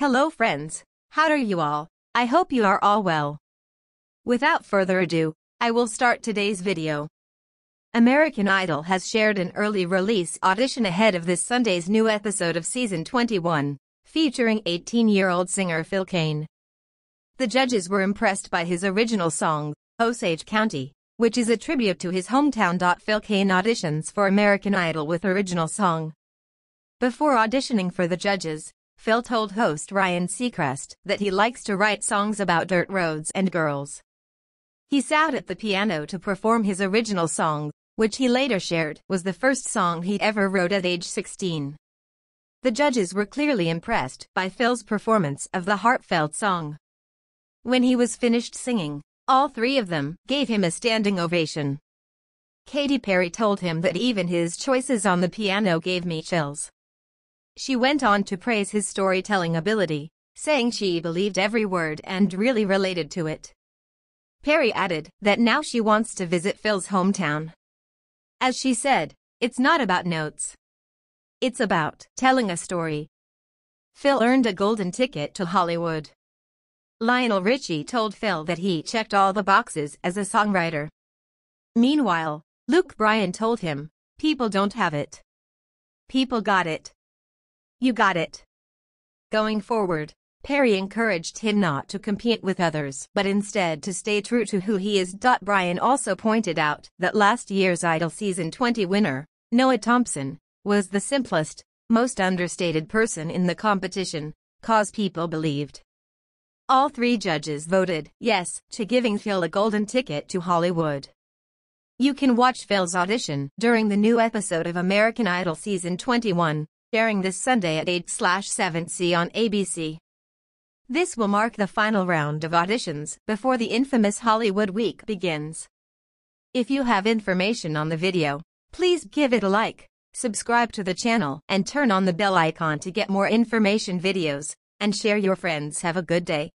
Hello friends, how are you all? I hope you are all well. Without further ado, I will start today's video. American Idol has shared an early release audition ahead of this Sunday's new episode of season 21, featuring 18-year-old singer Phil Kane. The judges were impressed by his original song, Osage County, which is a tribute to his hometown. Phil Kane auditions for American Idol with original song. Before auditioning for the judges, Phil told host Ryan Seacrest that he likes to write songs about dirt roads and girls. He sat at the piano to perform his original song, which he later shared was the first song he ever wrote at age 16. The judges were clearly impressed by Phil's performance of the heartfelt song. When he was finished singing, all three of them gave him a standing ovation. Katy Perry told him that even his choices on the piano gave me chills. She went on to praise his storytelling ability, saying she believed every word and really related to it. Perry added that now she wants to visit Phil's hometown. As she said, it's not about notes. It's about telling a story. Phil earned a golden ticket to Hollywood. Lionel Richie told Phil that he checked all the boxes as a songwriter. Meanwhile, Luke Bryan told him, people don't have it. People got it. You got it. Going forward, Perry encouraged him not to compete with others but instead to stay true to who he is. Bryan also pointed out that last year's Idol Season 20 winner, Noah Thompson, was the simplest, most understated person in the competition, cause people believed. All three judges voted yes to giving Phil a golden ticket to Hollywood. You can watch Phil's audition during the new episode of American Idol Season 21, airing this Sunday at 8-7C on ABC. This will mark the final round of auditions before the infamous Hollywood Week begins. If you have information on the video, please give it a like, subscribe to the channel, and turn on the bell icon to get more information videos, and share your friends. Have a good day.